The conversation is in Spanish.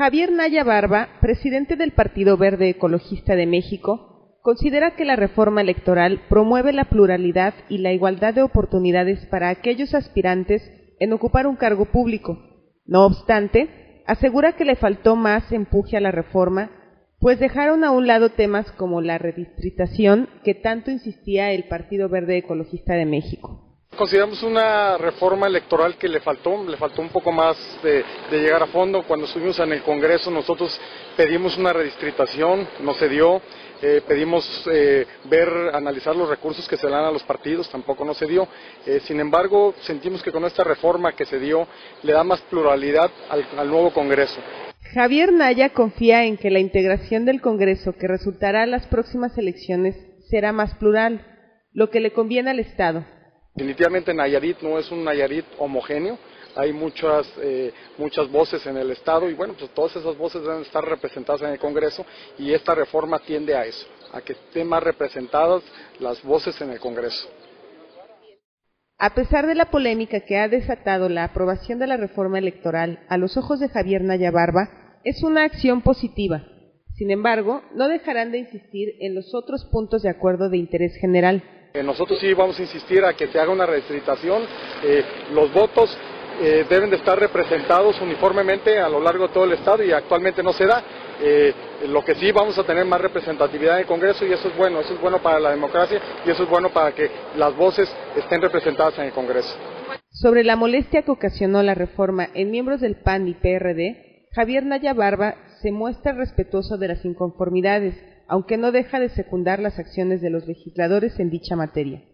Javier Naya Barba, presidente del Partido Verde Ecologista de México, considera que la reforma electoral promueve la pluralidad y la igualdad de oportunidades para aquellos aspirantes en ocupar un cargo público. No obstante, asegura que le faltó más empuje a la reforma, pues dejaron a un lado temas como la redistritación que tanto insistía el Partido Verde Ecologista de México. Consideramos una reforma electoral que le faltó, le faltó un poco más de, llegar a fondo. Cuando estuvimos en el Congreso nosotros pedimos una redistritación, no se dio. Eh, pedimos eh, ver, analizar los recursos que se dan a los partidos, tampoco no se dio. Eh, sin embargo, sentimos que con esta reforma que se dio le da más pluralidad al nuevo Congreso. Javier Naya confía en que la integración del Congreso que resultará en las próximas elecciones será más plural, lo que le conviene al Estado. Definitivamente Nayarit no es un Nayarit homogéneo, hay muchas, eh, muchas voces en el Estado y bueno, pues todas esas voces deben estar representadas en el Congreso y esta reforma tiende a eso, a que estén más representadas las voces en el Congreso. A pesar de la polémica que ha desatado la aprobación de la reforma electoral a los ojos de Javier Naya Barba, es una acción positiva. Sin embargo, no dejarán de insistir en los otros puntos de acuerdo de interés general nosotros sí vamos a insistir a que se haga una redistritación. Eh, los votos eh, deben de estar representados uniformemente a lo largo de todo el Estado y actualmente no se da. lo que sí vamos a tener más representatividad en el Congreso y eso es bueno, eso es bueno para la democracia y eso es bueno para que las voces estén representadas en el Congreso. Sobre la molestia que ocasionó la reforma en miembros del PAN y PRD, Javier Naya Barba se muestra respetuoso de las inconformidades aunque no deja de secundar las acciones de los legisladores en dicha materia.